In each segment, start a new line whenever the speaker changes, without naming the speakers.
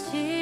情。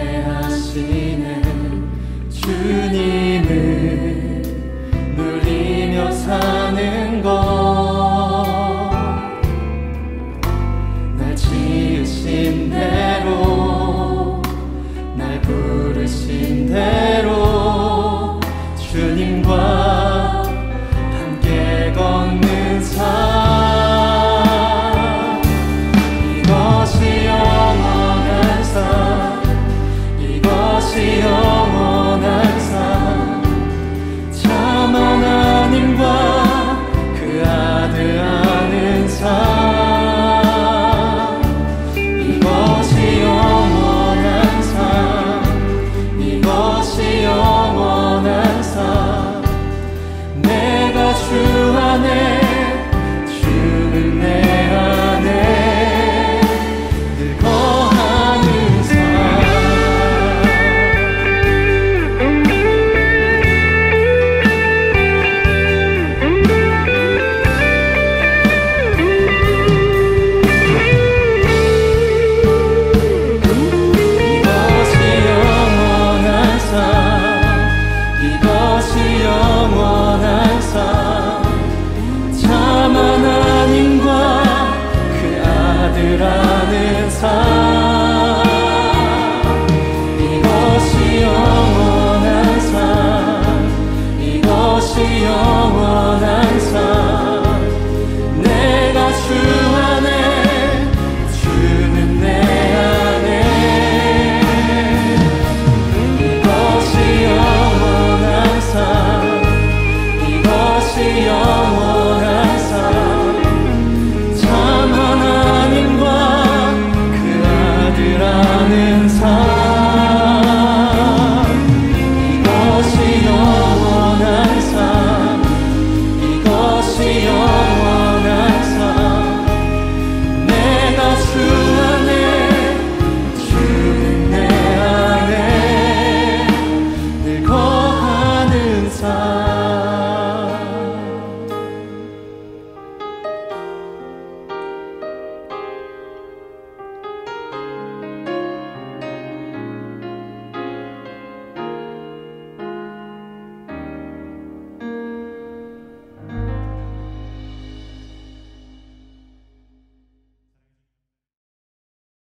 초대하시네. 주님을 누리며 사는 것날 지으신 대로 날 부르신 대로. Amen. Senhor. sun.